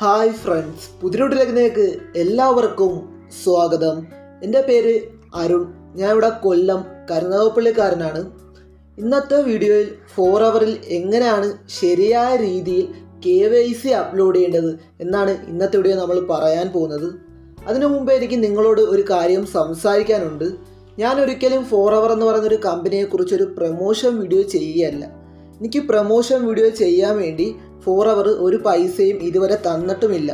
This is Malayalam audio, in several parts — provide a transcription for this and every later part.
ഹായ് ഫ്രണ്ട്സ് പുതിരോട്ടിലേക്ക് എല്ലാവർക്കും സ്വാഗതം. എന്റെ പേര് അരുൺ. ഞാൻ ഇവിടെ കൊല്ലം കരുനാഗപ്പള്ളിക്കാരനാണ്. ഇന്നത്തെ വീഡിയോയിൽ ഫോർ അവറിൽ എങ്ങനെയാണ് ശരിയായ രീതിയിൽ കെ വൈ സി അപ്ലോഡ് ചെയ്യേണ്ടത് എന്നാണ് ഇന്നത്തെ വീഡിയോ നമ്മൾ പറയാൻ പോകുന്നത്. അതിനു മുമ്പേ എനിക്ക് നിങ്ങളോട് ഒരു കാര്യം സംസാരിക്കാനുണ്ട്. ഞാൻ ഒരിക്കലും ഫോർ അവർ എന്ന് പറയുന്നൊരു കമ്പനിയെക്കുറിച്ചൊരു പ്രൊമോഷൻ വീഡിയോ ചെയ്യുകയല്ല. എനിക്ക് പ്രൊമോഷൻ വീഡിയോ ചെയ്യാൻ വേണ്ടി ഫോർ അവർ ഒരു പൈസയും ഇതുവരെ തന്നിട്ടുമില്ല.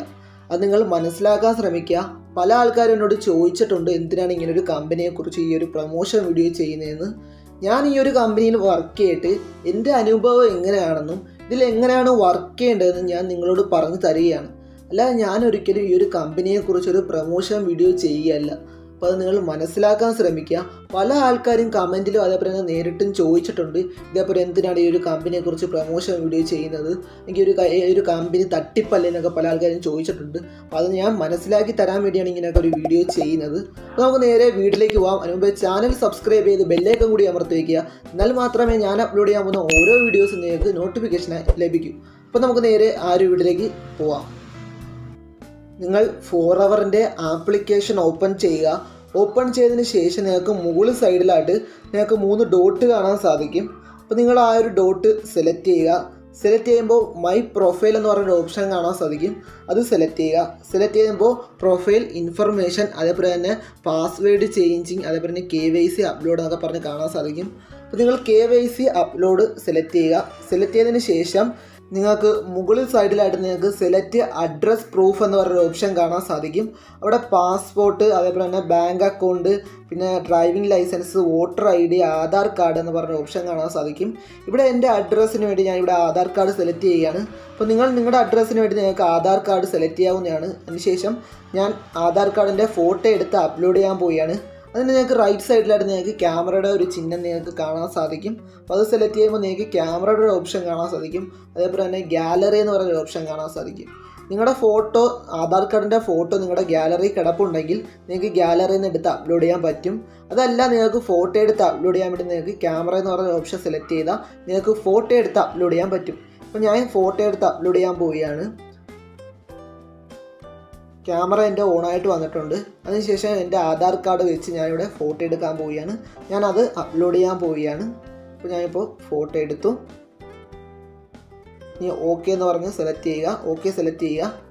അത് നിങ്ങൾ മനസ്സിലാക്കാൻ ശ്രമിക്കുക. പല ആൾക്കാരും എന്നോട് ചോദിച്ചിട്ടുണ്ട് എന്തിനാണ് ഇങ്ങനൊരു കമ്പനിയെക്കുറിച്ച് ഈ ഒരു പ്രൊമോഷൻ വീഡിയോ ചെയ്യുന്നതെന്ന്. ഞാൻ ഈ ഒരു കമ്പനിയിൽ വർക്ക് ചെയ്തിട്ട് എന്റെ അനുഭവം എങ്ങനെയാണെന്നും ഇതിൽ എങ്ങനെയാണ് വർക്ക് ചെയ്യേണ്ടതെന്ന് ഞാൻ നിങ്ങളോട് പറഞ്ഞു തരികയാണ്. അല്ലാതെ ഞാൻ ഒരിക്കലും ഈ ഒരു കമ്പനിയെക്കുറിച്ച് ഒരു പ്രൊമോഷൻ വീഡിയോ ചെയ്യുകയല്ല. അപ്പോൾ അത് നിങ്ങൾ മനസ്സിലാക്കാൻ ശ്രമിക്കുക. പല ആൾക്കാരും കമന്റിലും അതേപോലെ തന്നെ നേരിട്ടും ചോദിച്ചിട്ടുണ്ട്. ഇതേപോലെ എന്തിനാണ് ഈ ഒരു കമ്പനിയെക്കുറിച്ച് പ്രൊമോഷൻ വീഡിയോ ചെയ്യുന്നത്? എനിക്ക് ഒരു ഒരു കമ്പനി തട്ടിപ്പല്ലേ എന്നൊക്കെ പല ആൾക്കാരും ചോദിച്ചിട്ടുണ്ട്. അപ്പോൾ അത് ഞാൻ മനസ്സിലാക്കി തരാൻ വേണ്ടിയാണ് ഇങ്ങനെയൊക്കെ ഒരു വീഡിയോ ചെയ്യുന്നത്. അപ്പോൾ നമുക്ക് നേരെ വീട്ടിലേക്ക് പോകാം അതിന് മുമ്പ് ചാനൽ സബ്സ്ക്രൈബ് ചെയ്ത് ബെല്ലേക്കം കൂടി അമർത്തി വയ്ക്കുക എന്നാൽ മാത്രമേ ഞാൻ അപ്ലോഡ് ചെയ്യാൻ പോകുന്ന ഓരോ വീഡിയോസും നിങ്ങൾക്ക് നോട്ടിഫിക്കേഷനായി ലഭിക്കൂ. അപ്പോൾ നമുക്ക് നേരെ ആ ഒരു വീട്ടിലേക്ക് പോവാം. നിങ്ങൾ ഫോർ അവറിന്റെ ആപ്ലിക്കേഷൻ ഓപ്പൺ ചെയ്യുക. ഓപ്പൺ ചെയ്തതിന് ശേഷം നിങ്ങൾക്ക് മുകളിൽ സൈഡിലായിട്ട് നിങ്ങൾക്ക് മൂന്ന് ഡോട്ട് കാണാൻ സാധിക്കും. അപ്പോൾ നിങ്ങൾ ആ ഒരു ഡോട്ട് സെലക്ട് ചെയ്യുക. സെലക്ട് ചെയ്യുമ്പോൾ മൈ പ്രൊഫൈൽ എന്ന് പറയുന്ന ഓപ്ഷൻ കാണാൻ സാധിക്കും. അത് സെലക്ട് ചെയ്യുക. സെലക്ട് ചെയ്യുമ്പോൾ പ്രൊഫൈൽ ഇൻഫർമേഷൻ അതേപോലെ തന്നെ പാസ്വേഡ് ചേഞ്ചിങ് അതേപോലെ തന്നെ കെ വൈ സി അപ്ലോഡ് എന്നൊക്കെ പറഞ്ഞ് കാണാൻ സാധിക്കും. അപ്പോൾ നിങ്ങൾ K Y C upload select ചെയ്യുക. സെലക്ട് ചെയ്തതിന് ശേഷം നിങ്ങൾക്ക് മുകളിൽ സൈഡിലായിട്ട് നിങ്ങൾക്ക് സെലക്ട് അഡ്രസ് പ്രൂഫ് എന്ന് പറയുന്ന ഓപ്ഷൻ കാണാൻ സാധിക്കും. അവിടെ പാസ്പോർട്ട് അതേപോലെ തന്നെ ബാങ്ക് അക്കൗണ്ട് പിന്നെ driving licence voter I D Aadhaar card എന്ന് പറഞ്ഞ ഓപ്ഷൻ കാണാൻ സാധിക്കും. ഇവിടെ എന്റെ അഡ്രസ്സിന് വേണ്ടി ഞാൻ ഇവിടെ ആധാർ കാർഡ് സെലക്ട് ചെയ്യുകയാണ്. അപ്പോൾ നിങ്ങൾ നിങ്ങളുടെ അഡ്രസ്സിന് വേണ്ടി നിങ്ങൾക്ക് ആധാർ കാർഡ് സെലക്ട് ചെയ്യാവുന്നതാണ്. അതിനുശേഷം ഞാൻ ആധാർ കാർഡിന്റെ ഫോട്ടോ എടുത്ത് അപ്ലോഡ് ചെയ്യാൻ പോവുകയാണ്. അതിന് നിങ്ങൾക്ക് റൈറ്റ് സൈഡിലായിട്ട് നിങ്ങൾക്ക് ക്യാമറയുടെ ഒരു ചിഹ്നം നിങ്ങൾക്ക് കാണാൻ സാധിക്കും. അപ്പോൾ അത് സെലക്ട് ചെയ്യുമ്പോൾ നിങ്ങൾക്ക് ക്യാമറയുടെ ഒരു ഓപ്ഷൻ കാണാൻ സാധിക്കും. അതേപോലെ തന്നെ ഗാലറി എന്ന് പറയുന്ന ഒരു ഓപ്ഷൻ കാണാൻ സാധിക്കും. നിങ്ങളുടെ ഫോട്ടോ ആധാർ കാർഡിന്റെ ഫോട്ടോ നിങ്ങളുടെ ഗാലറി കിടപ്പുണ്ടെങ്കിൽ നിങ്ങൾക്ക് ഗാലറിയിൽ നിന്ന് എടുത്ത് അപ്ലോഡ് ചെയ്യാൻ പറ്റും. അതല്ല നിങ്ങൾക്ക് ഫോട്ടോ എടുത്ത് അപ്ലോഡ് ചെയ്യാൻ വേണ്ടി നിങ്ങൾക്ക് ക്യാമറ എന്ന് പറയുന്ന ഓപ്ഷൻ സെലക്ട് ചെയ്താൽ നിങ്ങൾക്ക് ഫോട്ടോ എടുത്ത് അപ്ലോഡ് ചെയ്യാൻ പറ്റും. അപ്പോൾ ഞാൻ ഫോട്ടോ എടുത്ത് അപ്ലോഡ് ചെയ്യാൻ പോവുകയാണ്. ക്യാമറ എന്റെ ഓണായിട്ട് വന്നിട്ടുണ്ട്. അതിനുശേഷം എന്റെ ആധാർ കാർഡ് വെച്ച് ഞാനിവിടെ ഫോട്ടോ എടുക്കാൻ പോവുകയാണ്. ഞാനത് അപ്ലോഡ് ചെയ്യാൻ പോവുകയാണ്. അപ്പോൾ ഞാനിപ്പോൾ ഫോട്ടോ എടുത്തു. ഇനി ഓക്കെ എന്ന് പറഞ്ഞ് സെലക്ട് ചെയ്യുക. ഓക്കെ സെലക്ട് ചെയ്യുക.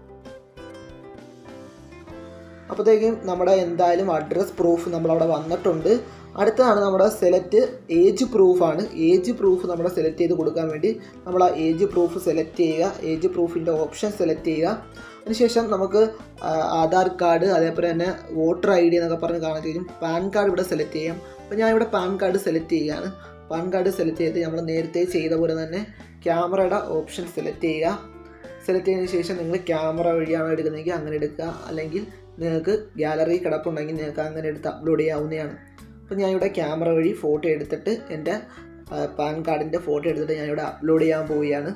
അപ്പോഴത്തേക്കും നമ്മുടെ എന്തായാലും അഡ്രസ് പ്രൂഫ് നമ്മളവിടെ വന്നിട്ടുണ്ട്. അടുത്തതാണ് നമ്മുടെ സെലക്ട് ഏജ് പ്രൂഫാണ് ഏജ് പ്രൂഫ് നമ്മൾ സെലക്ട് ചെയ്ത് കൊടുക്കാൻ വേണ്ടി നമ്മൾ ആ ഏജ് പ്രൂഫ് സെലക്ട് ചെയ്യുക. ഏജ് പ്രൂഫിന്റെ ഓപ്ഷൻ സെലക്ട് ചെയ്യുക. അതിനുശേഷം നമുക്ക് ആധാർ കാർഡ് അതേപോലെ തന്നെ വോട്ടർ ഐ ഡി എന്നൊക്കെ പറഞ്ഞ് കാണാൻ കഴിയും. പാൻ കാർഡ് ഇവിടെ സെലക്ട് ചെയ്യാം. അപ്പോൾ ഞാൻ ഇവിടെ പാൻ കാർഡ് സെലക്ട് ചെയ്യുകയാണ്. പാൻ കാർഡ് സെലക്ട് ചെയ്ത് നമ്മൾ നേരത്തെ ചെയ്ത പോലെ തന്നെ ക്യാമറയുടെ ഓപ്ഷൻ സെലക്ട് ചെയ്യുക. സെലക്ട് ചെയ്തതിന് ശേഷം നിങ്ങൾ ക്യാമറ വഴിയാണ് എടുക്കുന്നതെങ്കിൽ അങ്ങനെ എടുക്കുക. അല്ലെങ്കിൽ നിങ്ങൾക്ക് ഗാലറി കിടപ്പുണ്ടെങ്കിൽ നിങ്ങൾക്ക് അങ്ങനെ എടുത്ത് അപ്ലോഡ് ചെയ്യാവുന്നതാണ്. അപ്പോൾ ഞാനിവിടെ ക്യാമറ വഴി ഫോട്ടോ എടുത്തിട്ട് എന്റെ പാൻ കാർഡിന്റെ ഫോട്ടോ എടുത്തിട്ട് ഞാനിവിടെ അപ്ലോഡ് ചെയ്യാൻ പോവുകയാണ്.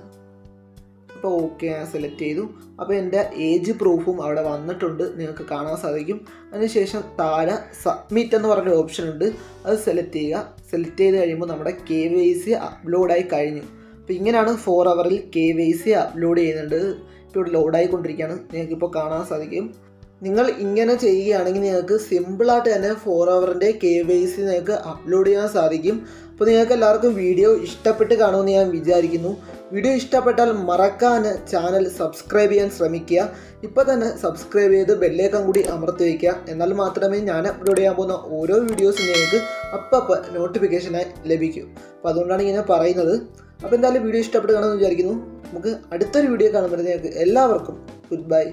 അപ്പോൾ ഓക്കെ ഞാൻ സെലക്ട് ചെയ്തു. അപ്പോൾ എന്റെ ഏജ് പ്രൂഫും അവിടെ വന്നിട്ടുണ്ട്. നിങ്ങൾക്ക് കാണാൻ സാധിക്കും. അതിനുശേഷം താഴെ സബ്മിറ്റ് എന്ന് പറഞ്ഞ ഓപ്ഷൻ ഉണ്ട്. അത് സെലക്ട് ചെയ്യുക. സെലക്ട് ചെയ്ത് കഴിയുമ്പോൾ നമ്മുടെ കെ വൈ സി അപ്ലോഡായി കഴിഞ്ഞു. അപ്പോൾ ഇങ്ങനെയാണ് ഫോർ അവറിൽ കെ വൈ സി അപ്ലോഡ് ചെയ്യുന്നുണ്ട്. ഇപ്പോൾ ലോഡായിക്കൊണ്ടിരിക്കുകയാണ് നിങ്ങൾക്കിപ്പോൾ കാണാൻ സാധിക്കും. നിങ്ങൾ ഇങ്ങനെ ചെയ്യുകയാണെങ്കിൽ നിങ്ങൾക്ക് സിമ്പിളായിട്ട് തന്നെ ഫോർ അവറിന്റെ കെ വൈ സി നിങ്ങൾക്ക് അപ്ലോഡ് ചെയ്യാൻ സാധിക്കും. അപ്പോൾ നിങ്ങൾക്ക് എല്ലാവർക്കും വീഡിയോ ഇഷ്ടപ്പെട്ട് കാണുമെന്ന് ഞാൻ വിചാരിക്കുന്നു. വീഡിയോ ഇഷ്ടപ്പെട്ടാൽ മറക്കാൻ ചാനൽ സബ്സ്ക്രൈബ് ചെയ്യാൻ ശ്രമിക്കുക. ഇപ്പോൾ തന്നെ സബ്സ്ക്രൈബ് ചെയ്ത് ബെല്ലേക്കം കൂടി അമർത്തി വയ്ക്കുക. എന്നാൽ മാത്രമേ ഞാൻ അപ്ലോഡ് ചെയ്യാൻ പോകുന്ന ഓരോ വീഡിയോസും നിങ്ങൾക്ക് അപ്പം നോട്ടിഫിക്കേഷനായി ലഭിക്കൂ. അപ്പോൾ അതുകൊണ്ടാണ് ഇങ്ങനെ പറയുന്നത്. അപ്പോൾ എന്തായാലും വീഡിയോ ഇഷ്ടപ്പെട്ട് കാണുമെന്ന് വിചാരിക്കുന്നു. നമുക്ക് അടുത്തൊരു വീഡിയോ കാണുമ്പോഴത്തേക്ക് എല്ലാവർക്കും ഗുഡ് ബൈ